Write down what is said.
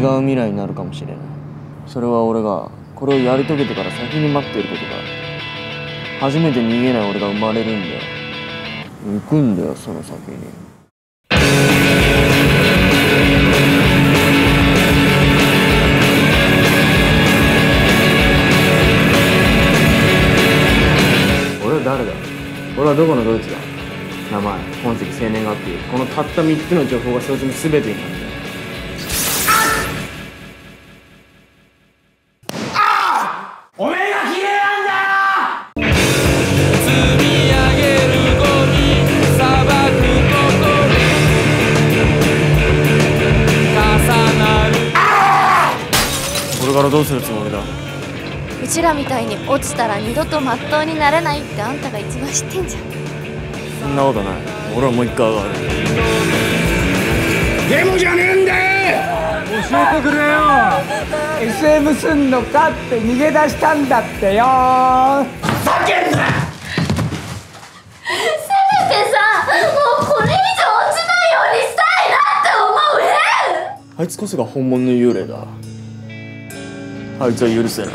違う未来になるかもしれない。それは俺がこれをやり遂げてから先に待っていることだ。初めて逃げない俺が生まれるんだよ。行くんだよその先に。俺は誰だ？俺はどこのドイツだ？名前本籍生年月日このたった3つの情報がそいつの全てになる。からどうするつもりだ？うちらみたいに落ちたら二度とまっとうになれないってあんたが一番知ってんじゃん。そんなことない。俺はもう一回上がる。でもじゃねえんだよ！教えてくれよ！SM すんのかって逃げ出したんだってよ！ふざけんな！せめてさもうこれ以上落ちないようにしたいなって思う。へんあいつこそが本物の幽霊だあいつは許せない。